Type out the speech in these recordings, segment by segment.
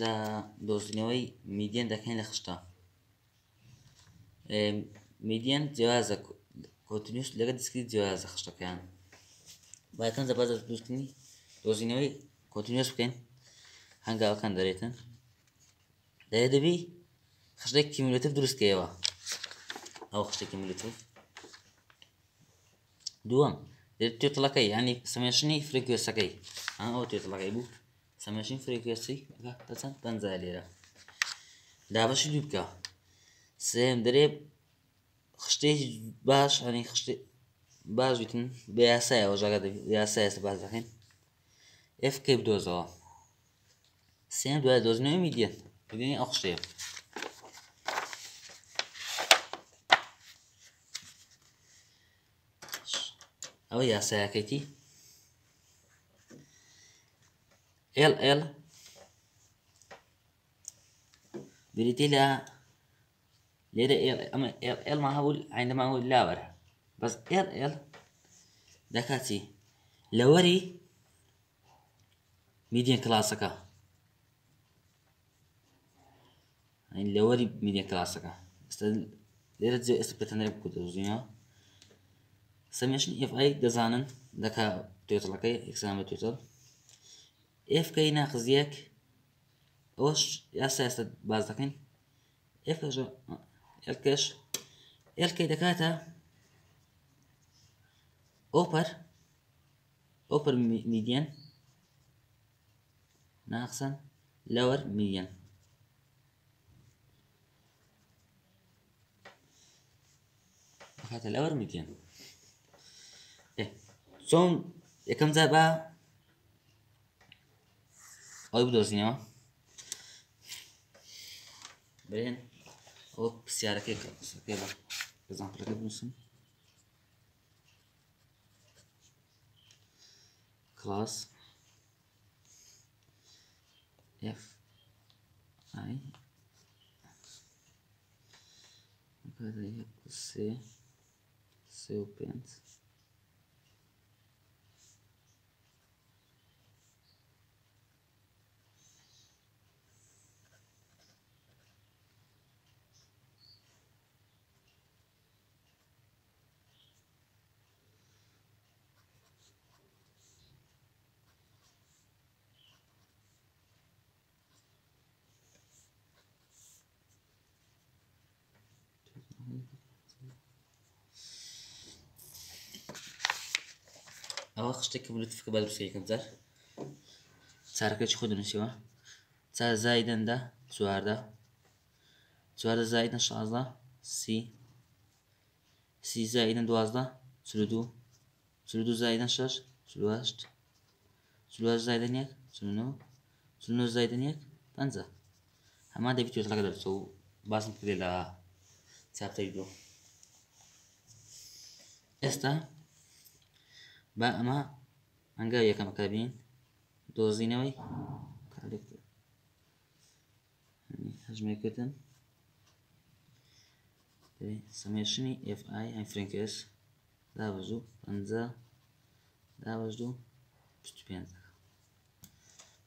لە دۆزینەوەی میدیەن دەکەین لە خشتا. میدیەن جیازە کۆتنیوس لەگە دیسکری جیازە خشتەکەیان. باەکەم زەباز دروستنی دۆزینەوەی کۆتنیوس بکەین. هەنگاوەکان دەرێتن. دەیە دەبی خشتێک کیمولتیف دروستکەوە ئەو خشتێکی مولتیف دووەم توێتڵەکەی ینی سمێشنی فرێکوێسەکەی ئەو توێتڵەکەی بوو. سەمەشین فرێکوێسی چەند پەنج لێرە. دابەشی دوو بکە. سێم دەرێ خشتێک باش هەنی خشتێ باش بیتن بە یاسایەوە ژەگە یاسایە باز دەکەین. FK بدۆزەوە. سێم دوای دۆزنەوەی میدیێن ببینی ئەو خشتەیە. ئەوە یاسایەکەیتی ال ال بريتي لا ال أما ال ال ما هو عندما هو لاور بس ال ال دكاتي لوري ميديان كلاسكا يعني لوري ميديان كلاسكا استل ليرة زي استبتنا بكو زينا سميشن إف آي دزانن. دكا تويتر لكي اف كي ناقص ياك وش أساس باز دكين اف كش الكش الكي دكاتا اوبر اوبر ميديان ناقصا لور ميديان دكاتا لور ميديان إيه سون كم Ayıp olsun aqui Блин. lá siyaret yapalım. Kazanları bulsun. Class F I aí C C pente. አዋክሽተኪ ብሉ ትፍክ በልብስ ይከምዛል sarkaç kudun siva. Sa zayden da zuarda. Zuarda zayden şazla si. Si zayden duazla sürüdü. Sürüdü zayden şar sürüvaşt. Sürüvaş zayden yak sürünü. Sürünü zayden yak tanza. Hemen de bitiyor kadar so basın kırıla. Saptaydı. Esta با ئەمە هەنگاو یەکەمەکە بین دۆزینەوەی هەژمێکردن سەمێشنی FI ئەین فرنکس دابژوو پەنجە دابژدوو پێنج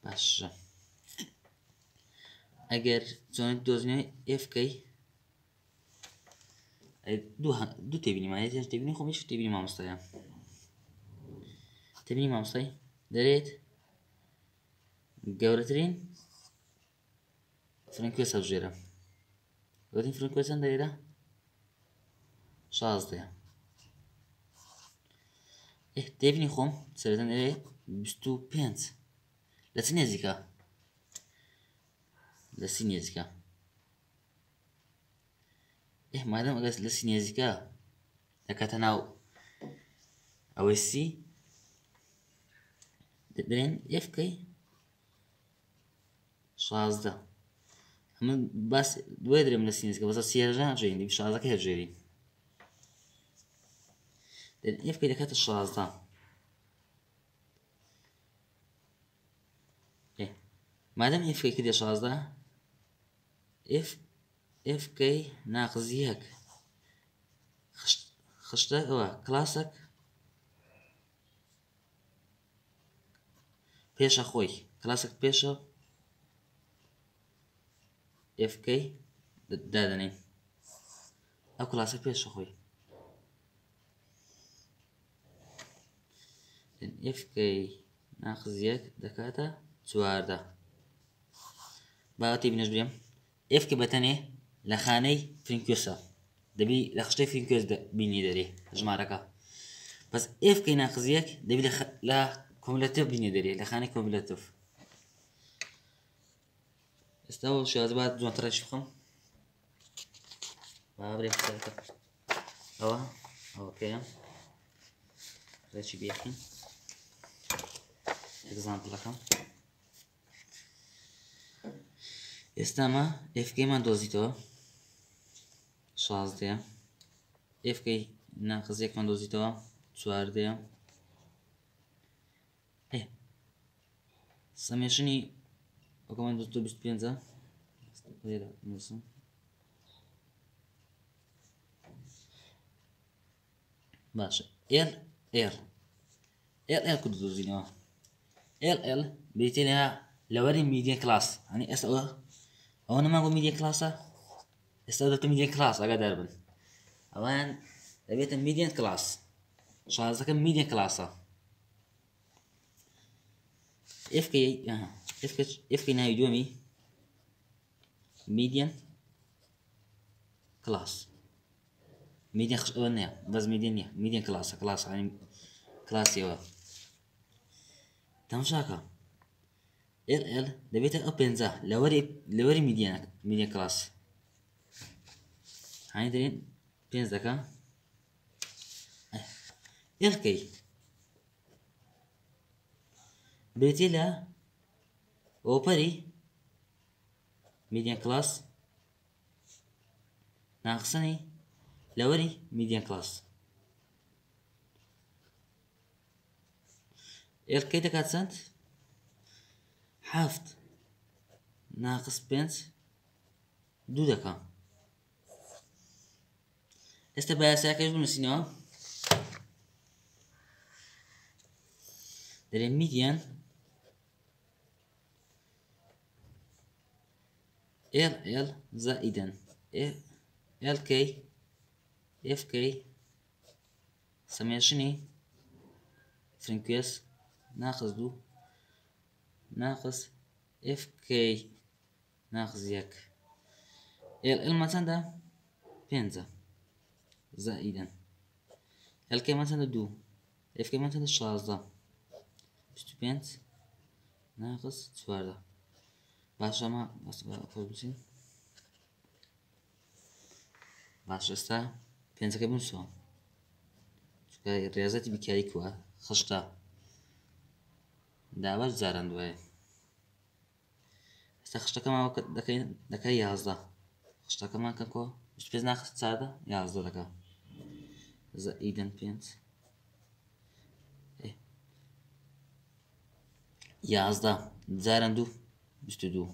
باشە ئەگەر چۆن دۆزنەوەی Fکەی دوو تێبینی مایە تێبینی خۆمیش تێبینی مامۆستایە تبینی مامۆستای دەرێت گەورەترین فرنکوێ سەوژێرە گەورەترین فرنکوێ چەند دەێرە شازدەیە تێبینی خۆم سەرەتەن دەرێ بیست و پێنج لە چ نێزیکە لە سی نێزیکە مادەم ئەگەس لە سی نێزیکە دەکاتە ناو ئەوەی دەبرێن ئفکەی شازدە ئەمە باس دوای درێم لە سینسکە بەسە سێژان ژێنی شازەکە هەژێری ئفکەی دەکاتە شازدە مادەم ئفکەی شازدە ئف ئفکەی ناقزیەک خشتە ئەوە کلاسەک پێشە خۆی. کلاسێک پێشە اف كي دادنين ئەو کلاسە پێشە خۆی. ئفکەی ناقزیەک دەکاتە چواردە. باوەتی بنێژ بێم. ئفکە بەتەنێ لە خانەی فرینکوێسە دەبی لە خشتەی فرینکوێز بینی دەرێ ژمارەکە. بەس ئفکەی ناقزیەک دەبی لە کۆملەتە بینێ دەرێ لە خانەی کۆملەتف ئێستا شازبات جوانتەڕێکی بخەم Abre cerca. Ó, ok. Lecz biegi. Egzemplarem. ئێستامە FKمان دۆزیتەوە شازدەیە FK ناقزیەکمان دۆزیتەوە چواردەیە سەمێشنی ئەوکەمان 25 لێرە نووسم باشە ال ال ال ال کورد دۆزینەوە ال ال بریتێ لە لەوەری میدیە کلاس هەنی ئێستا ئەوە ئەوە نەماگۆ میدیە کلاسە ئێستا دەتە میدیە کلاس ئەگە دەربن ئەوان دەبێتە میدیەن کلاس شازەکە میدیە کلاسە ئفکە ئفکە ناوی دووەمی میدیەن کلاس ميديان خش نيا بس ميديان نيا. ميديان كلاس كلاس يعني كلاس يوا تمشاكا. إل إل دبيتا اوبنزا لوري لوري ميديان ميديان كلاس. هاي درين بينزا كا. إل كي. بيتيلا أوبري. ميديان كلاس. ناقصني. لوري. ميديان كلاس. الكي دكات سنت حافت ناقص بنت. دو دكا إستا بايا ساكش بنسينو دري ميديان. ال ال زائدا ال كي اف كي سميشني فرنكيس ناقص دو ناقص اف كي ناقص يك المثلا ده بينزا زائدا الكي مثلا دو اف كي مثلا شازده بستو بينز ناقص تفارده باشا ما؟ بس بقى باش استا پێنجەکە بنووسەوە. ڕێزەتی بیکاری کووە خشتا داواش جاران دوایە. ئێستا خشتەکەمەوە دەکەین دەکەی یازدە. خشتەکەمان کە کۆ؟ پێ ناخست چادە یازدە دەکە ئیدەن پێنج. یازدە. جاران دوو. بیست دوو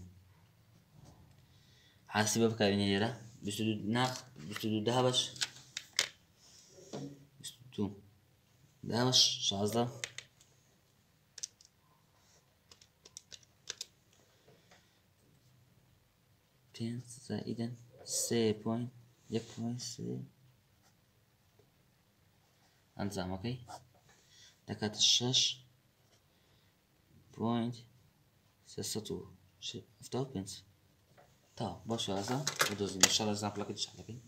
حاسی بە بکارێنێ لێرە ناخ دوو ده باش تو ده باش شازده پێنج زائیدن سێ پوین یەک پوین سێ ئەنجامەکەی دەکاتە شەش پوینت سێسەد و هەفتا و پێنج تا باشە ئازا دۆزین شەڵ زانپلەکە شەڵەکەی